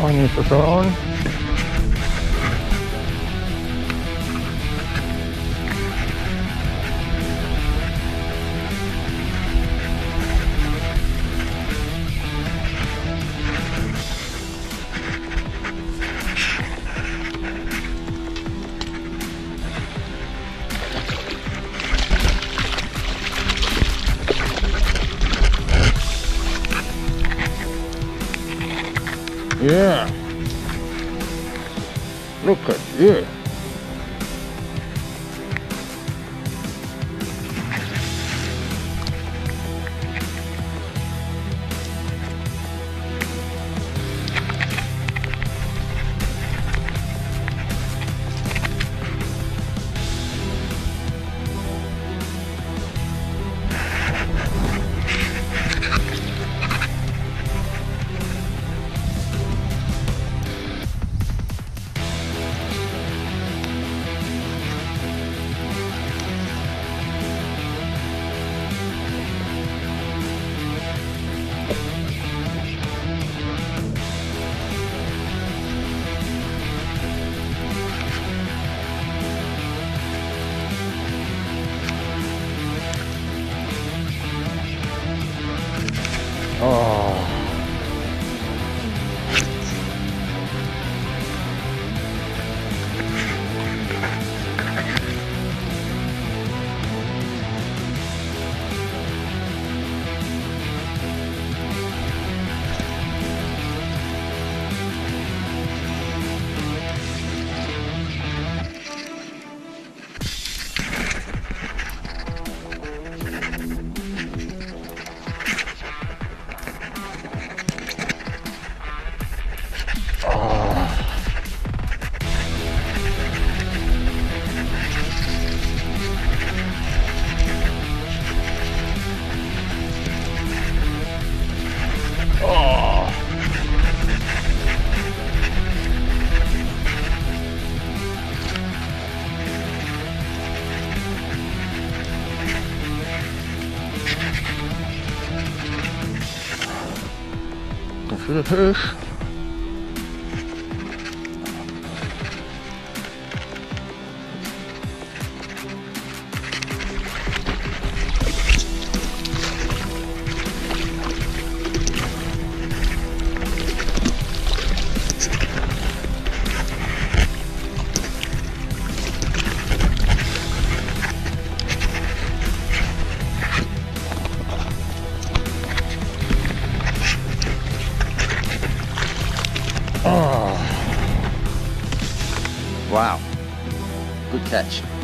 Fajnie sezon. Yeah. Look at you. Oh. See the fish. Oh. Wow. Good catch.